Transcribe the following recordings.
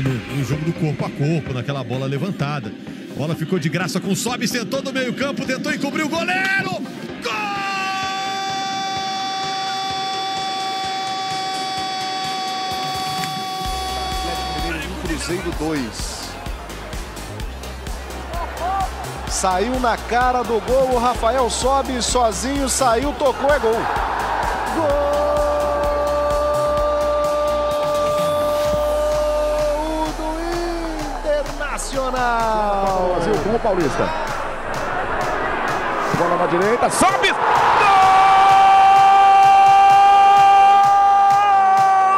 No, no jogo do corpo a corpo, naquela bola levantada. A bola ficou de graça com o Sobe, sentou no meio campo, tentou encobrir o goleiro. Gol! Cruzeiro 2. Saiu na cara do gol, o Rafael sobe sozinho, saiu, tocou, é gol. Gol Internacional. Brasil com o Paulista. Bola na direita, sobe!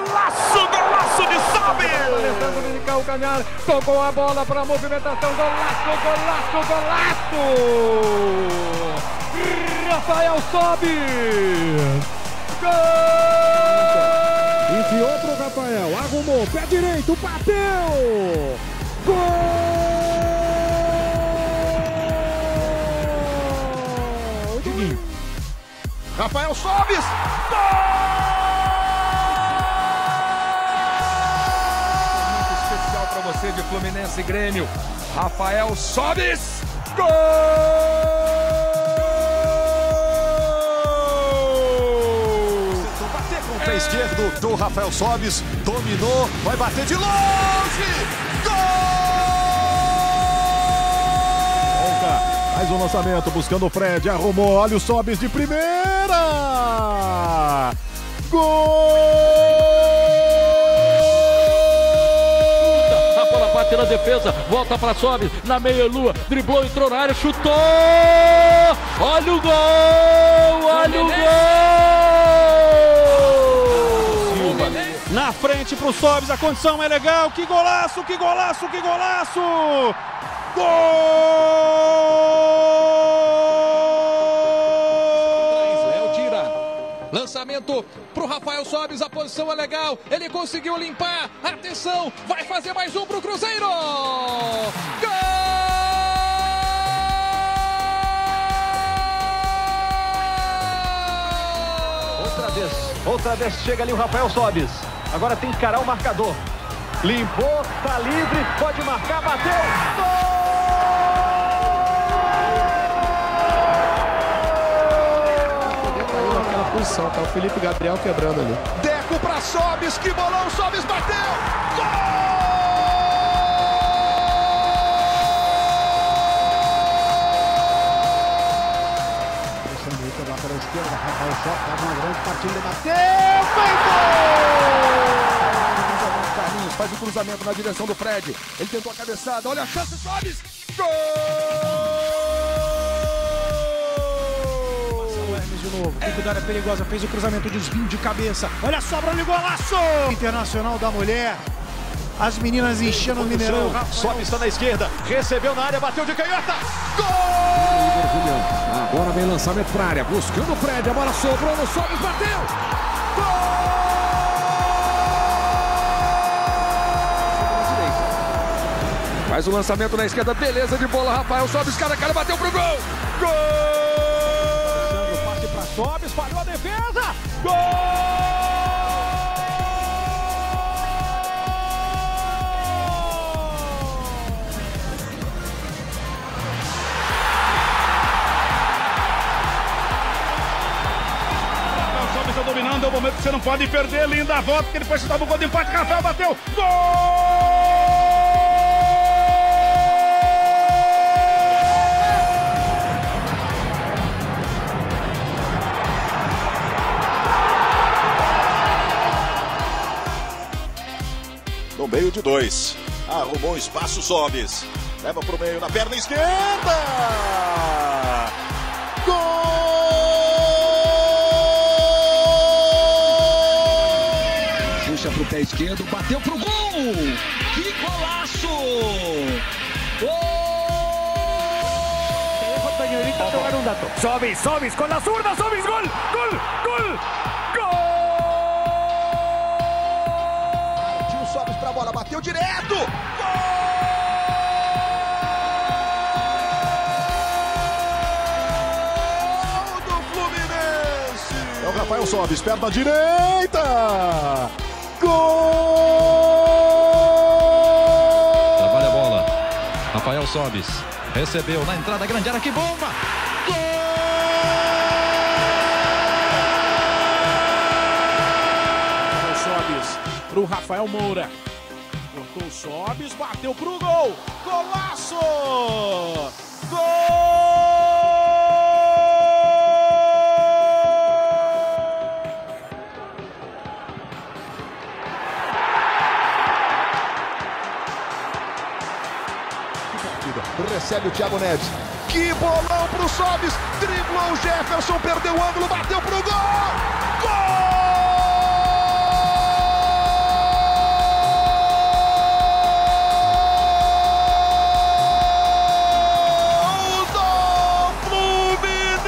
Golaço, golaço de sobe! Alessandro de calcanhar, tocou a bola para a movimentação, golaço, golaço, golaço! Rafael sobe! Gol! Enfiou pro Rafael, arrumou, pé direito, bateu! Gol! Diguinho. Rafael Sobes! Muito especial para você de Fluminense e Grêmio. Rafael Sobes! Gol! Pé esquerdo do Rafael Sobes, dominou, vai bater de longe! Gol! Mais um lançamento, buscando o Fred, arrumou, olha o Sobes de primeira! Gol! A bola bate na defesa, volta para Sobes, na meia-lua, driblou, entrou na área, chutou! Frente pro Sobes, a condição é legal, que golaço, que golaço, que golaço! Gol! Léo tira. Lançamento pro Rafael Sobes, a posição é legal. Ele conseguiu limpar. Atenção, vai fazer mais um pro Cruzeiro. Gol! Outra vez, outra vez chega ali o Rafael Sobes. Agora tem que encarar o marcador. Limpou, tá livre, pode marcar, bateu. naquela posição, tá o Felipe Gabriel quebrando ali. Deco pra Sobes, que bolão, Sobes bateu. lá esquerda, Rafael Só faz uma grande partida, bateu, feito! Carlinhos faz o cruzamento na direção do Fred. Ele tentou a cabeçada, olha a chance, Sobes. Gol! Hermes de novo, dar é perigosa, fez o cruzamento, desvio de cabeça, olha a sobra ali, golaço! Internacional da Mulher, as meninas enchendo o Mineirão. Sobes está na esquerda, recebeu na área, bateu de canhota. Agora vem lançamento pra área, buscando o Fred, a bola sobrou no Sobes, bateu! Faz o lançamento na esquerda, beleza de bola, Rafael Sobes, cara a cara, bateu pro gol! Gol! Passe pra Sobes, falhou a defesa! Gol! Momento que você não pode perder. Linda volta, que ele foi chutar o gol de empate. Rafael bateu. Gol! No meio de dois. Arrumou espaço, Sobes. Leva pro meio na perna esquerda. Pé esquerdo, bateu pro gol! Que golaço! Sobis, Sobis con la zurda, Sobis, gol, gol, gol, gol! Tio Sobes pra bola, bateu direto. Gol do Fluminense. É o Rafael Sobes, perna direita. Gol! Trabalha a bola. Rafael Sobes recebeu na entrada grande área que bomba. Gol! Sobes para o Rafael Moura. Cortou o Sobes, bateu para o gol. Golaço! Recebe o Thiago Neves. Que bolão pro Sobis. Driblou o Jefferson, perdeu o ângulo, bateu pro gol! Gol! Do Fluminense!